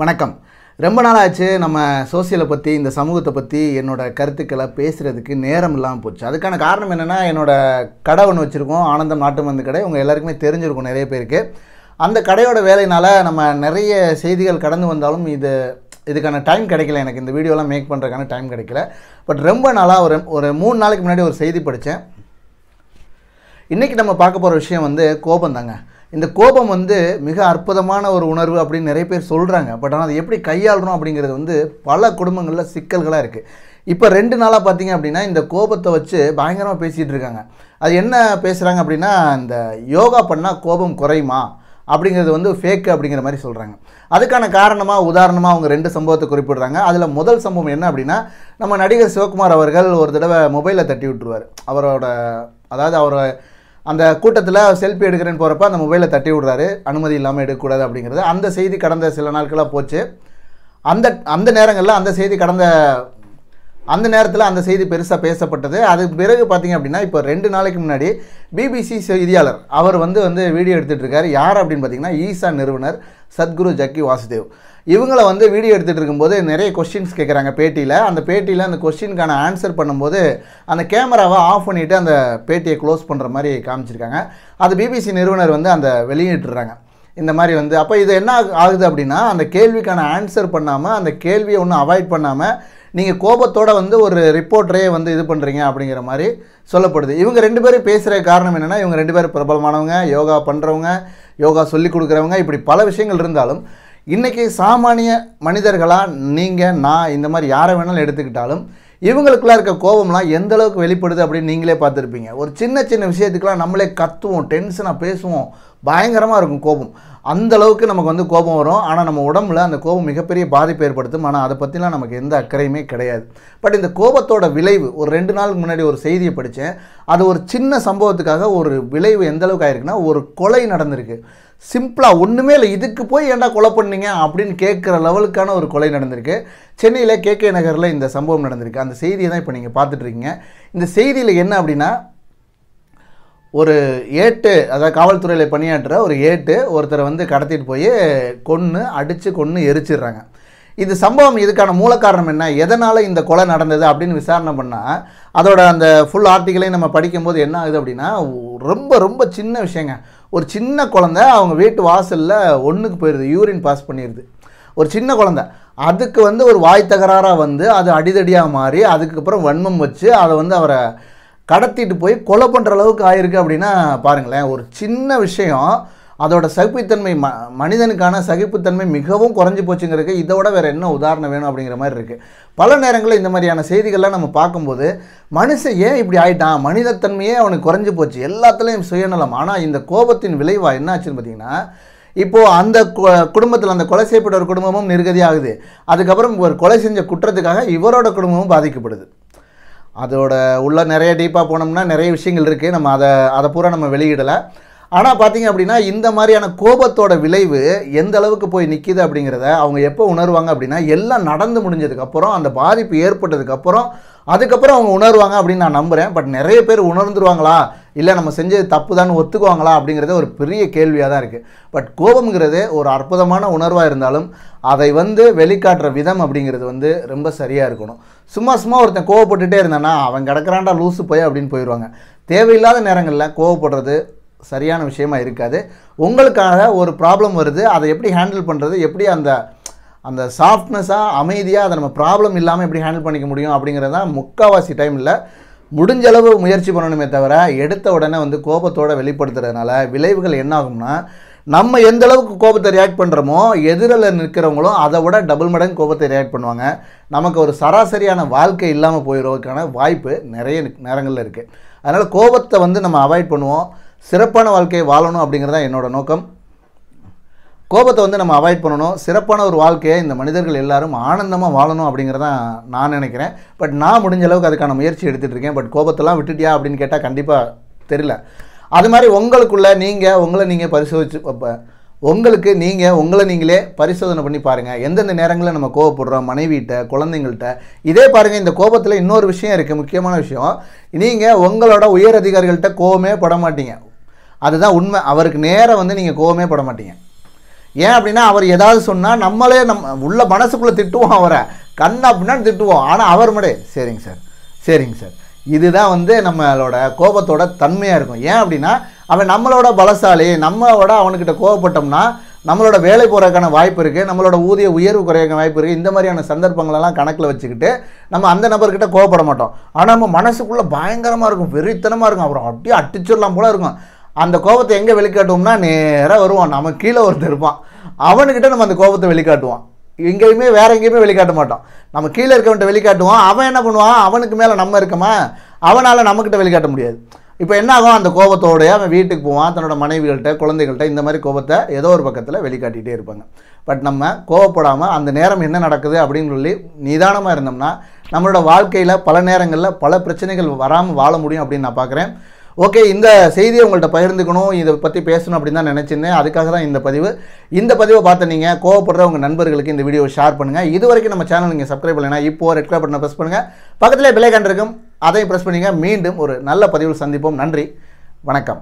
வணக்கம். ரொம்ப நாள் ஆச்சு நம்ம சோசியலை பற்றி இந்த சமூகத்தை பற்றி என்னோடய கருத்துக்களை பேசுகிறதுக்கு நேரம் இல்லாமல் போச்சு. அதுக்கான காரணம் என்னென்னா என்னோடய கடை ஒன்று வச்சுருக்கோம் ஆனந்தம் நாட்டு மருந்து கடை. உங்கள் எல்லாருக்குமே தெரிஞ்சிருக்கும் நிறைய பேருக்கு. அந்த கடையோட வேலையினால் நம்ம நிறைய செய்திகள் கடந்து வந்தாலும் இது இதுக்கான டைம் கிடைக்கல. எனக்கு இந்த வீடியோலாம் மேக் பண்ணுறதுக்கான டைம் கிடைக்கல. பட் ரொம்ப நாளாக ஒரு ஒரு மூணு நாளைக்கு முன்னாடி ஒரு செய்தி படித்தேன் இன்றைக்கி நம்ம பார்க்க போகிற விஷயம் வந்து கோபம் தாங்க இந்த கோபம் வந்து மிக அற்புதமான ஒரு உணர்வு அப்படின்னு நிறைய பேர் சொல்கிறாங்க பட் ஆனால் அதை எப்படி கையாளணும் அப்படிங்கிறது வந்து பல குடும்பங்களில் சிக்கல்களாக இருக்குது இப்போ ரெண்டு நாளாக பார்த்தீங்க அப்படின்னா இந்த கோபத்தை வச்சு பயங்கரமாக பேசிகிட்டு இருக்காங்க. அது என்ன பேசுகிறாங்க அப்படின்னா இந்த யோகா பண்ணால் கோபம் குறையுமா? அப்படிங்கிறது வந்து ஃபேக்கு அப்படிங்கிற மாதிரி சொல்கிறாங்க அதுக்கான காரணமாக உதாரணமாக அவங்க ரெண்டு சம்பவத்தை குறிப்பிடுறாங்க. அதில் முதல் சம்பவம் என்ன அப்படின்னா நம்ம நடிகர் சிவகுமார் அவர்கள் ஒரு தடவை மொபைலில் தட்டி விட்டுருவார். அவரோட அதாவது அவரை அந்த கூட்டத்தில் செல்ஃபி எடுக்கிறேன்னு போகிறப்ப அந்த மொபைலை தட்டி விடுறாரு. அனுமதி இல்லாமல் எடுக்கக்கூடாது அப்படிங்கிறது. அந்த செய்தி கடந்த சில நாட்களாக போச்சு. அந்த அந்த நேரங்களில் அந்த செய்தி கடந்த அந்த நேரத்தில் அந்த செய்தி பெருசாக பேசப்பட்டது. அதுக்கு பிறகு பார்த்தீங்க அப்படின்னா இப்போ ரெண்டு நாளைக்கு முன்னாடி பிபிசி செய்தியாளர் அவர் வந்து வந்து வீடியோ எடுத்துகிட்ருக்காரு யார் அப்படின்னு பார்த்தீங்கன்னா ஈசா நிறுவனர் சத்குரு ஜக்கி வாசுதேவ். இவங்கள வந்து வீடியோ எடுத்துகிட்டு இருக்கும்போது நிறைய கொஸ்டின்ஸ் கேட்குறாங்க பேட்டியில். அந்த பேட்டியில் அந்த கொஸ்டினுக்கான ஆன்சர் பண்ணும்போது அந்த கேமராவை ஆஃப் பண்ணிவிட்டு அந்த பேட்டியை க்ளோஸ் பண்ணுற மாதிரி காமிச்சிருக்காங்க. அது பிபிசி நிறுவனர் வந்து அந்த வெளியிட்டுறாங்க. இந்த மாதிரி வந்து அப்போ இது என்ன ஆகு- ஆகுது அப்படின்னா அந்த கேள்விக்கான ஆன்சர் பண்ணாமல் அந்த கேள்வியை ஒன்றும் அவாய்ட் பண்ணாமல் நீங்கள் கோபத்தோட வந்து ஒரு ரிப்போர்ட்டரே வந்து இது பண்ணுறீங்க அப்படிங்கிற மாதிரி சொல்லப்படுது. இவங்க ரெண்டு பேரும் பேசுகிற காரணம் என்னென்னா இவங்க ரெண்டு பேரும் பிரபலமானவங்க யோகா பண்ணுறவங்க யோகா சொல்லி கொடுக்குறவங்க இப்படி பல விஷயங்கள் இருந்தாலும் இன்றைக்கி சாமானிய மனிதர்களாக நீங்கள் நான் இந்த மாதிரி யாரை வேணாலும் எடுத்துக்கிட்டாலும் இவங்களுக்குலாம் இருக்க கோபம்லாம் எந்த அளவுக்கு வெளிப்படுது அப்படின்னு நீங்களே பார்த்துருப்பீங்க. ஒரு சின்ன சின்ன விஷயத்துக்கெலாம் நம்மளே கத்துவோம் டென்ஷனாக பேசுவோம். பயங்கரமாக இருக்கும் கோபம். அந்த அளவுக்கு நமக்கு வந்து கோபம் வரும். ஆனால் நம்ம உடம்புல அந்த கோபம் மிகப்பெரிய பாதிப்பு ஏற்படுத்தும். ஆனால் அதை பற்றிலாம் நமக்கு எந்த அக்கறையுமே கிடையாது. பட் இந்த கோபத்தோட விளைவு ஒரு ரெண்டு நாளுக்கு முன்னாடி ஒரு செய்தியை படித்தேன் அது ஒரு சின்ன சம்பவத்துக்காக ஒரு விளைவு எந்த அளவுக்கு ஆயிருக்குன்னா ஒரு கொலை நடந்திருக்கு. சிம்பிளாக ஒன்றுமே இல்லை இதுக்கு போய் ஏன்டா கொலை பண்ணீங்க அப்படின்னு கேட்குற லெவலுக்கான ஒரு கொலை நடந்திருக்கு. சென்னையில் கேகே நகரில் இந்த சம்பவம் நடந்திருக்கு. அந்த செய்தியை தான் இப்போ நீங்கள் பார்த்துட்ருக்கீங்க இந்த செய்தியில் என்ன அப்படின்னா ஒரு ஏட்டு அதாவது காவல்துறையில் பணியாற்றுற ஒரு ஏட்டு ஒருத்தரை வந்து கடத்திட்டு போய் கொன்று அடித்து கொன்று எரிச்சிடுறாங்க. இது சம்பவம் இதுக்கான மூல காரணம் என்ன? எதனால் இந்த கொலை நடந்தது அப்படின்னு விசாரணை பண்ணால் அதோட அந்த ஃபுல் ஆர்டிக்கலையும் நம்ம படிக்கும்போது என்ன ஆகுது அப்படின்னா ரொம்ப ரொம்ப சின்ன விஷயங்க. ஒரு சின்ன குழந்தை அவங்க வீட்டு வாசலில் ஒன்றுக்கு போயிடுது யூரின் பாஸ் பண்ணிடுது ஒரு சின்ன குழந்தை. அதுக்கு வந்து ஒரு வாய் தகராறாக வந்து அது அடிதடியாக மாறி அதுக்கப்புறம் வன்மம் வச்சு அதை வந்து அவரை கடத்திட்டு போய் கொலை பண்ணுற அளவுக்கு ஆயிருக்கு அப்படின்னா பாருங்களேன் ஒரு சின்ன விஷயம். அதோட சகிப்புத்தன்மை ம மனிதனுக்கான சகிப்புத்தன்மை மிகவும் குறைஞ்சி போச்சுங்கிறதுக்கு இதோட வேறு என்ன உதாரணம் வேணும் அப்படிங்கிற மாதிரி இருக்குது பல நேரங்களில் இந்த மாதிரியான செய்திகள்லாம் நம்ம பார்க்கும்போது மனுஷன் ஏன் இப்படி ஆயிட்டான்? மனிதத்தன்மையே அவனுக்கு குறைஞ்சி போச்சு. எல்லாத்துலேயும் சுயநலம். ஆனால் இந்த கோபத்தின் விளைவாக என்ன ஆச்சுன்னு பார்த்தீங்கன்னா இப்போது அந்த குடும்பத்தில் அந்த கொலை செய்யப்பட்ட ஒரு குடும்பமும் நிர்கதி ஆகுது. அதுக்கப்புறம் ஒரு கொலை செஞ்ச குற்றத்துக்காக இவரோட குடும்பமும் பாதிக்கப்படுது. அதோட உள்ள நிறைய டீப்பாக போனோம்னா நிறைய விஷயங்கள் இருக்குது நம்ம அதை அதை பூரா நம்ம வெளியிடலை. ஆனால் பார்த்தீங்க அப்படின்னா இந்த மாதிரியான கோபத்தோட விளைவு எந்த அளவுக்கு போய் நிற்கிது அப்படிங்கிறத அவங்க எப்போ உணர்வாங்க அப்படின்னா எல்லாம் நடந்து முடிஞ்சதுக்கப்புறம் அந்த பாதிப்பு ஏற்பட்டதுக்கப்புறம் அதுக்கப்புறம் அவங்க உணர்வாங்க அப்படின்னு நான் நம்புகிறேன் பட் நிறைய பேர் உணர்ந்துருவாங்களா? இல்லை நம்ம செஞ்சது தப்பு தான் ஒத்துக்குவாங்களா? அப்படிங்கிறது ஒரு பெரிய கேள்வியாக தான் இருக்குது பட் கோபம்ங்கிறது ஒரு அற்புதமான உணர்வாக இருந்தாலும் அதை வந்து வெளிக்காட்டுற விதம் அப்படிங்கிறது வந்து ரொம்ப சரியாக இருக்கணும். சும்மா சும்மா ஒருத்தன் கோவப்பட்டுட்டே இருந்தானா அவன் கிடக்கிறான்டா லூசு போய் அப்படின்னு போயிடுவாங்க தேவையில்லாத நேரங்களில் கோவப்படுறது சரியான விஷயமா இருக்காது. உங்களுக்காக ஒரு ப்ராப்ளம் வருது அதை எப்படி ஹேண்டில் பண்ணுறது எப்படி அந்த அந்த சாஃப்ட்னஸாக அமைதியாக அதை நம்ம ப்ராப்ளம் இல்லாமல் எப்படி ஹேண்டில் பண்ணிக்க முடியும் அப்படிங்கிறது தான் முக்கால்வாசி டைமில் முடிஞ்ச அளவு முயற்சி பண்ணணுமே தவிர எடுத்த உடனே வந்து கோபத்தோடு வெளிப்படுத்துறதுனால விளைவுகள் என்ன ஆகும்னா நம்ம எந்த அளவுக்கு கோபத்தை ரியாக்ட் பண்ணுறோமோ எதிரில் நிற்கிறவங்களும் அதை விட டபுள் மடங்கு கோபத்தை ரியாக்ட் பண்ணுவாங்க. நமக்கு ஒரு சராசரியான வாழ்க்கை இல்லாமல் போயிடுவதற்கான வாய்ப்பு நிறைய நேரங்களில் இருக்குது அதனால் கோபத்தை வந்து நம்ம அவாய்ட் பண்ணுவோம். சிறப்பான வாழ்க்கையை வாழணும் அப்படிங்கிறது தான் என்னோட நோக்கம். கோபத்தை வந்து நம்ம அவாய்ட் பண்ணணும். சிறப்பான ஒரு வாழ்க்கையை இந்த மனிதர்கள் எல்லாரும் ஆனந்தமாக வாழணும் அப்படிங்கிறதான் நான் நினைக்கிறேன். பட் நான் முடிஞ்ச அளவுக்கு அதுக்கான முயற்சி எடுத்துகிட்டு இருக்கேன். பட் கோபத்தெல்லாம் விட்டுட்டியா அப்படின்னு கேட்டால் கண்டிப்பாக தெரியல. அது மாதிரி உங்களுக்குள்ள நீங்கள் உங்களை நீங்கள் பரிசோதிச்சு உங்களுக்கு நீங்கள் உங்களை நீங்களே பரிசோதனை பண்ணி பாருங்கள் எந்தெந்த நேரங்களில் நம்ம கோவப்படுறோம் மனைவிகிட்ட குழந்தைங்கள்கிட்ட இதே பாருங்கள் இந்த கோபத்தில் இன்னொரு விஷயம் இருக்குது முக்கியமான விஷயம். நீங்கள் உங்களோட உயர் அதிகாரிகள்கிட்ட கோவமே பட மாட்டீங்க. அதுதான் உண்மை. அவருக்கு நேரம் வந்து நீங்கள் கோவமே பட மாட்டீங்க. ஏன் அப்படின்னா அவர் ஏதாவது சொன்னால் நம்மளே நம்ம உள்ள மனசுக்குள்ளே திட்டுவோம் அவரை. கண் அப்படின்னா திட்டுவோம். ஆனால் அவர் மடே சரிங்க சார் சரிங்க சார். இதுதான் வந்து நம்மளோட கோபத்தோட தன்மையாக இருக்கும். ஏன் அப்படின்னா அவன் நம்மளோட பலசாலி நம்மளோட அவனுக்கிட்ட கோவப்பட்டோம்னா நம்மளோட வேலை போகிறதுக்கான வாய்ப்பு இருக்குது நம்மளோட ஊதிய உயர்வு குறையக்கான வாய்ப்பு இருக்குது இந்த மாதிரியான சந்தர்ப்பங்களெல்லாம் கணக்கில் வச்சுக்கிட்டு நம்ம அந்த நபர்கிட்ட கோவப்பட மாட்டோம். ஆனால் நம்ம மனசுக்குள்ளே பயங்கரமாக இருக்கும் வெறித்தனமாக இருக்கும். அப்புறம் அப்படியே அட்டிச்சிடலாம் போல இருக்கும். அந்த கோபத்தை எங்கே வெளிக்காட்டுவோம்னா நேராக வருவான். நம்ம கீழே ஒருத்தர் இருப்பான். அவனுக்கிட்ட நம்ம அந்த கோபத்தை வெளிக்காட்டுவான். எங்கேயுமே வேற எங்கேயுமே வெளிக்காட்ட மாட்டோம் நம்ம கீழே இருக்கவன்ட்ட வெளிக்காட்டுவான். அவன் என்ன பண்ணுவான்? அவனுக்கு மேலே நம்ம இருக்கமா? அவனால் நம்மக்கிட்ட வெளிக்காட்ட முடியாது. இப்போ என்ன ஆகும்? அந்த கோபத்தோடய அவன் வீட்டுக்கு போவான். தன்னோட மனைவிகள்கிட்ட குழந்தைகள்கிட்ட இந்த மாதிரி கோபத்தை ஏதோ ஒரு பக்கத்தில் வெளிக்காட்டிகிட்டே இருப்பாங்க. பட் நம்ம கோவப்படாமல் அந்த நேரம் என்ன நடக்குது அப்படின்னு சொல்லி நிதானமாக இருந்தோம்னா நம்மளோட வாழ்க்கையில் பல நேரங்களில் பல பிரச்சனைகள் வராமல் வாழ முடியும் அப்படின்னு நான் பார்க்குறேன் ஓகே இந்த செய்தியை உங்கள்கிட்ட பகிர்ந்துக்கணும் இதை பற்றி பேசணும் அப்படின்னு தான் நினச்சிருந்தேன். அதுக்காக தான் இந்த பதிவு. இந்த பதிவை பார்த்து நீங்கள் கோவப்படுற உங்கள் நண்பர்களுக்கு இந்த வீடியோவை ஷேர் பண்ணுங்கள் இது வரைக்கும் நம்ம சேனல் நீங்கள் சப்ஸ்கிரைப் பண்ணலைன்னா இப்போ ரெட் கலர் பட்டனை ப்ரெஸ் பண்ணுங்கள் பக்கத்தில் பிள்ளைகான் இருக்கும். அதையும் ப்ரெஸ் பண்ணிங்க மீண்டும் ஒரு நல்ல பதிவில் சந்திப்போம். நன்றி. வணக்கம்.